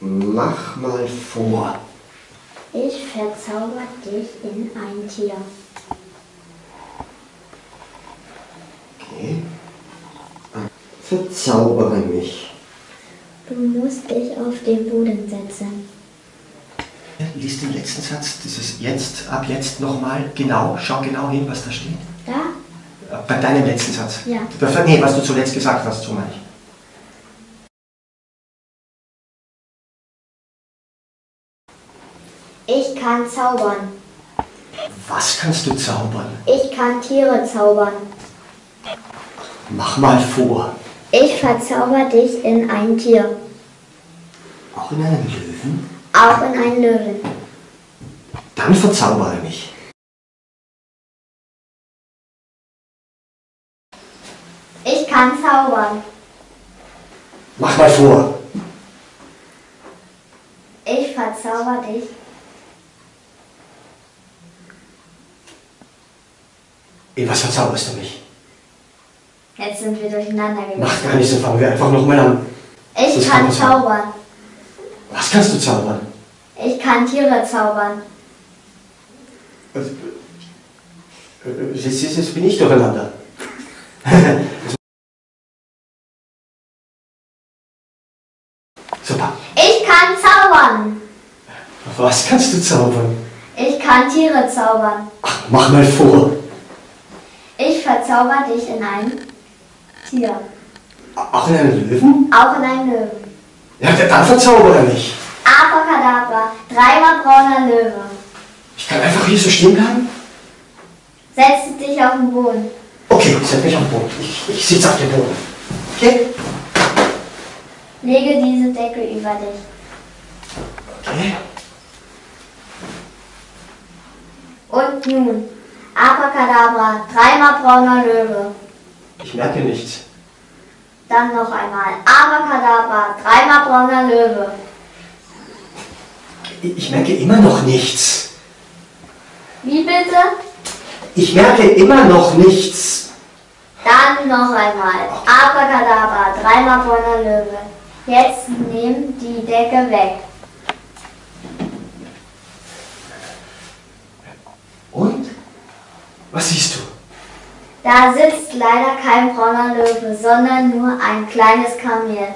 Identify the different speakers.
Speaker 1: Mach mal vor.
Speaker 2: Ich verzauber dich in ein Tier.
Speaker 1: Okay. Verzaubere mich.
Speaker 2: Du musst dich auf den Boden setzen.
Speaker 3: Lies den letzten Satz, dieses jetzt, ab jetzt nochmal genau, schau genau hin, was da steht.
Speaker 2: Da?
Speaker 3: Bei deinem letzten Satz.
Speaker 2: Ja.
Speaker 3: Nee, was du zuletzt gesagt hast, so meine ich.
Speaker 2: Ich kann zaubern.
Speaker 3: Was kannst du zaubern?
Speaker 2: Ich kann Tiere zaubern.
Speaker 3: Mach mal vor.
Speaker 2: Ich verzauber dich in ein Tier.
Speaker 3: Auch in einen Löwen?
Speaker 2: Auch in einen Löwen.
Speaker 3: Dann verzaubere mich.
Speaker 2: Ich kann zaubern.
Speaker 3: Mach mal vor.
Speaker 2: Ich verzauber dich.
Speaker 3: In was verzauberst du mich?
Speaker 2: Jetzt sind wir durcheinander
Speaker 3: Mach
Speaker 2: gegangen.
Speaker 3: gar nicht so, fangen wir einfach nochmal an.
Speaker 2: Ich
Speaker 3: das
Speaker 2: kann zaubern.
Speaker 3: Was kannst du zaubern?
Speaker 2: Ich kann Tiere zaubern.
Speaker 3: Also, äh, Jetzt, jetzt, jetzt bin ich durcheinander. Super.
Speaker 2: Ich kann zaubern.
Speaker 3: Was kannst du zaubern?
Speaker 2: Ich kann Tiere zaubern.
Speaker 3: Ach, mach mal vor.
Speaker 2: Ich verzauber dich in ein Tier.
Speaker 3: Auch in einen Löwen?
Speaker 2: Auch in einen Löwen.
Speaker 3: Ja, dann verzaubere mich.
Speaker 2: Abracadabra. Dreimal brauner Löwe.
Speaker 3: Ich kann einfach hier so stehen bleiben?
Speaker 2: Setz dich auf den Boden.
Speaker 3: Okay, setz mich auf den Boden. Ich, ich sitze auf dem Boden. Okay?
Speaker 2: Lege diese Decke über dich.
Speaker 3: Okay.
Speaker 2: Und nun. Abracadabra. Dreimal brauner Löwe.
Speaker 3: Ich merke nichts.
Speaker 2: Dann noch einmal. Abracadabra. Dreimal brauner Löwe.
Speaker 3: Ich, merke immer noch nichts.
Speaker 2: Wie bitte?
Speaker 3: Ich merke immer noch nichts.
Speaker 2: Dann noch einmal. Abracadabra. Dreimal brauner Löwe. Jetzt nimm die Decke weg.
Speaker 3: Und? Was siehst du?
Speaker 2: Da sitzt leider kein brauner Löwe, sondern nur ein kleines Kamel.